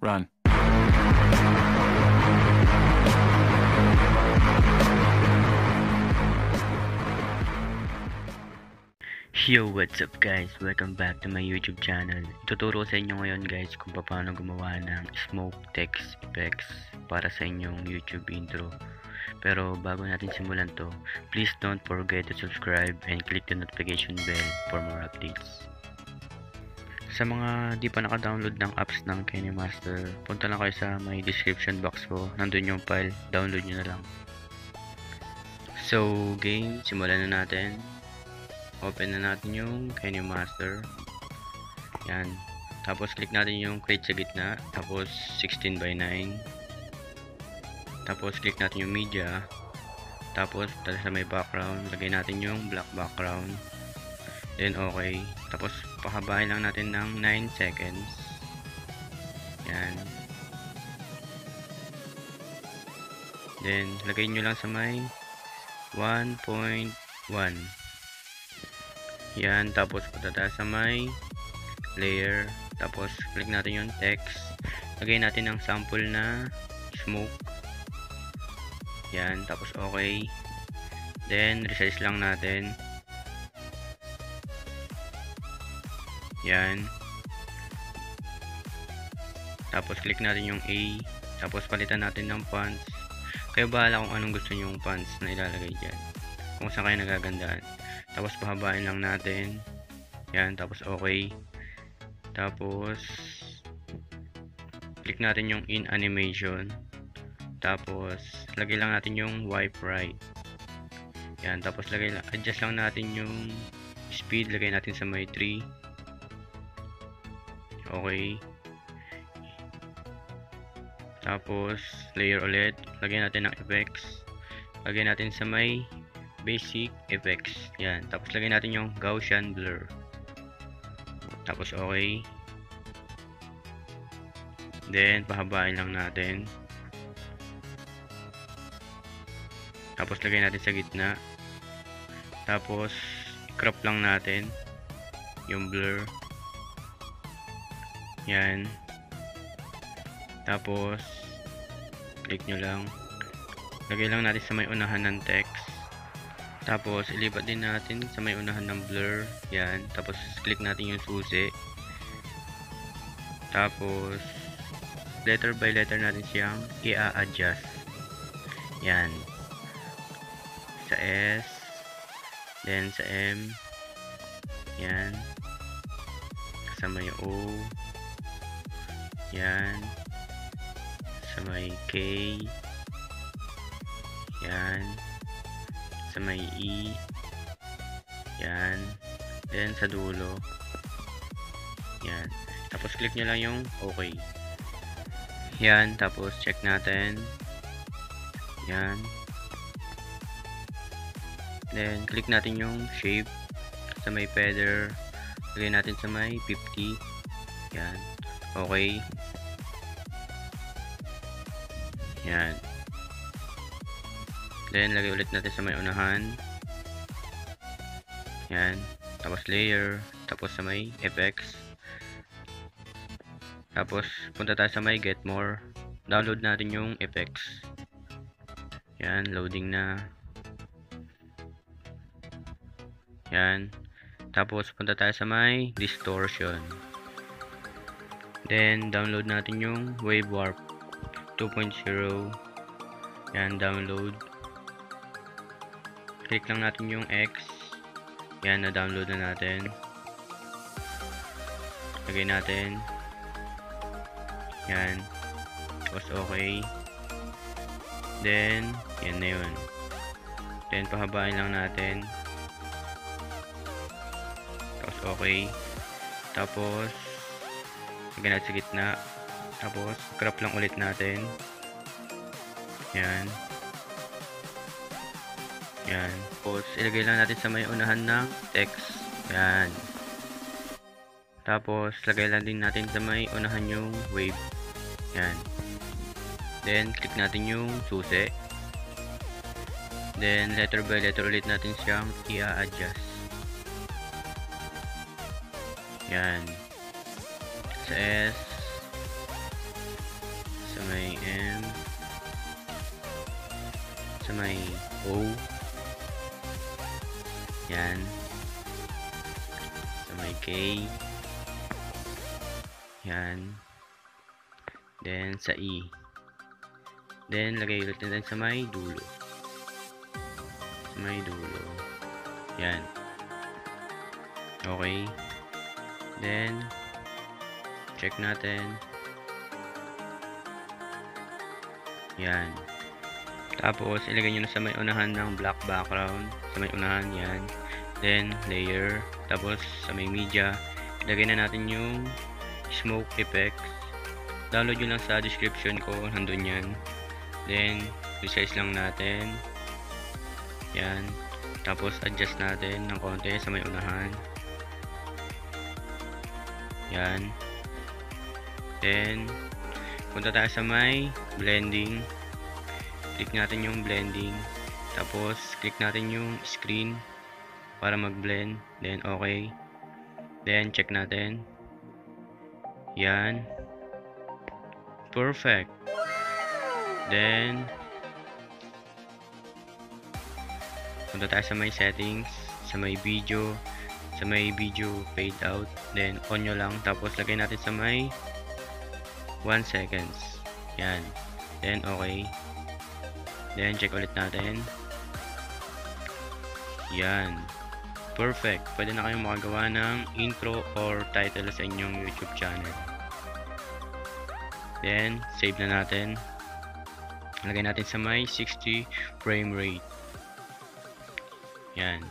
Run. Yo, what's up guys? Welcome back to my YouTube channel. Tuturo sa inyo ngayon guys kung paano gumawa ng smoke text effects para sa inyong YouTube intro. Pero bago natin simulan to, please don't forget to subscribe and click the notification bell for more updates. Sa mga di pa naka-download ng apps ng KineMaster, punta lang kayo sa may description box ko. Nandun yung file, download nyo na lang. So, game, simulan na natin. Open na natin yung KineMaster yan. Tapos click natin yung create sa gitna. Tapos 16 by 9 tapos click natin yung media. Tapos tala sa may background. Lagay natin yung black background. Then okay tapos pahabahin lang natin ng 9 seconds yan then lagay nyo lang sa may 1.1 yan, tapos punta tayo sa may layer. Tapos, click natin yung text. Lagay natin ng sample na smoke. Yan, tapos okay. Then, resize lang natin. Yan. Tapos, click natin yung A. Tapos, palitan natin ng fonts. Kayo bahala kung anong gusto nyo yung fonts na ilalagay dyan. Kung saan kayo nagagandaan tapos pahabain lang natin yan tapos okay tapos click natin yung in animation tapos lagay lang natin yung wipe right yan tapos lagay lang adjust lang natin yung speed lagay natin sa may 3 okay. Tapos layer ulit. Lagay natin ng effects. Lagay natin sa may basic effects. Yan. Tapos lagay natin yung Gaussian blur. Tapos okay. Then pahabain lang natin. Tapos lagay natin sa gitna. Tapos crop lang natin yung blur yan tapos click nyo lang lagay lang natin sa may unahan ng text tapos, ilipat din natin sa may unahan ng blur. Yan. Tapos, click natin yung susi. Tapos, letter by letter natin siyang i-adjust. Yan. Sa S. Then, sa M. Yan. Sa may O. Yan. Sa may K. Yan. Sa may E. Yan. Then sa dulo. Yan. Tapos click nyo lang yung okay. Yan. Tapos check natin. Yan. Then click natin yung shape. Sa may feather. Lagay natin sa may 50 yan okay yan Then, lagay ulit natin sa may unahan. Yan. Tapos layer. Tapos sa may effects. Tapos, punta tayo sa may get more. Download natin yung effects. Yan. Loading na. Yan. Tapos, punta tayo sa may distortion. Then, download natin yung wave warp 2.0. Yan, download. Click lang natin yung X. Yan na download na natin. Lagay natin. Yan. Tapos okay. Then yan na yun. Then pahabain lang natin. Tapos okay. Tapos lagyan natin sa gitna tapos crop lang ulit natin yan yan. Tapos, ilagay lang natin sa may unahan ng text. Yan. Tapos, lagay lang din natin sa may unahan yung wave. Yan. Then, click natin yung susi. Then, letter by letter ulit natin siyang i-adjust. Yan. Sa S. sa may M, sa may O, yan, sa may K, yan, then sa E, then lagay ulit natin sa may dulo, sa may dulo, yan, okay, then, check natin, yan, tapos, ilagay nyo na sa may unahan ng black background. Sa may unahan, yan. Then, layer. Tapos, sa may media, ilagay na natin yung smoke effects. Download nyo lang sa description ko. Nandun yan. Then, resize lang natin. Yan. Tapos, adjust natin ng konti sa may unahan. Yan. Then, punta tayo sa may blending. Click natin yung blending. Tapos click natin yung screen para mag blend then okay. Then check natin. Yan. Perfect. Then punta tayo sa may settings sa may video sa may video fade out. Then on nyo lang. Tapos lagay natin sa may 1 seconds yan then okay Then, check ulit natin. Yan. Perfect. Pwede na kayong makagawa ng intro or title sa inyong YouTube channel. Then, save na natin. Lagay natin sa may 60 frame rate. Yan.